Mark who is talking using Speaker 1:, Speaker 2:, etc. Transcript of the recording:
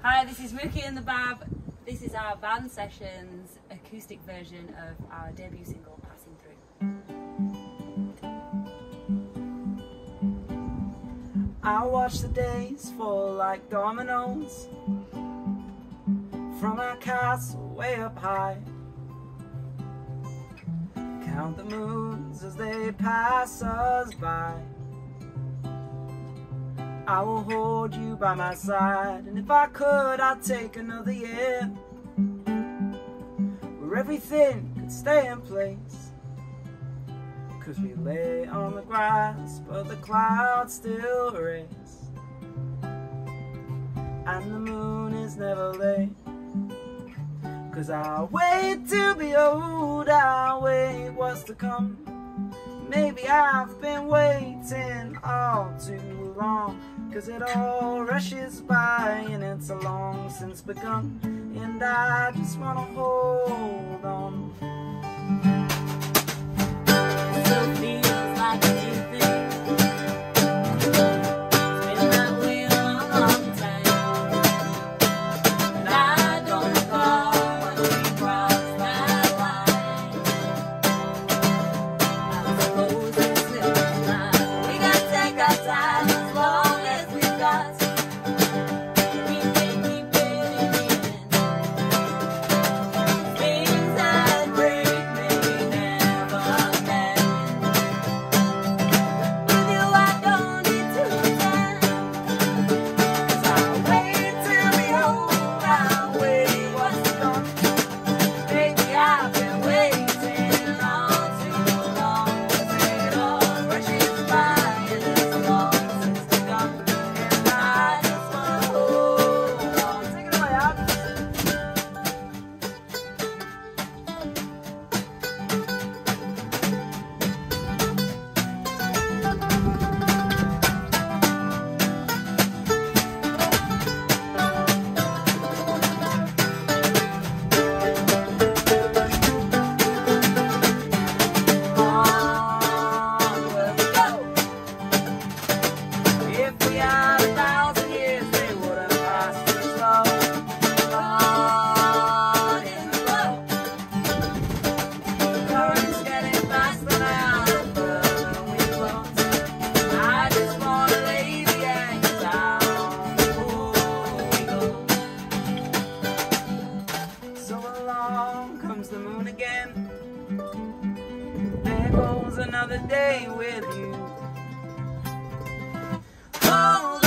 Speaker 1: Hi, this is Mookie and the Bab. This is our band sessions acoustic version of our debut single, Passing Through.
Speaker 2: I watch the days fall like dominoes from our castle way up high. Count the moons as they pass us by. I will hold you by my side, and if I could, I'd take another year where everything could stay in place. Cause we lay on the grass, but the clouds still race. And the moon is never late. Cause I'll wait to be old, I'll wait what's to come. Maybe I've been waiting. Cause it all rushes by and it's a long since begun. And I just wanna hold on.
Speaker 1: another day with you.
Speaker 2: Oh.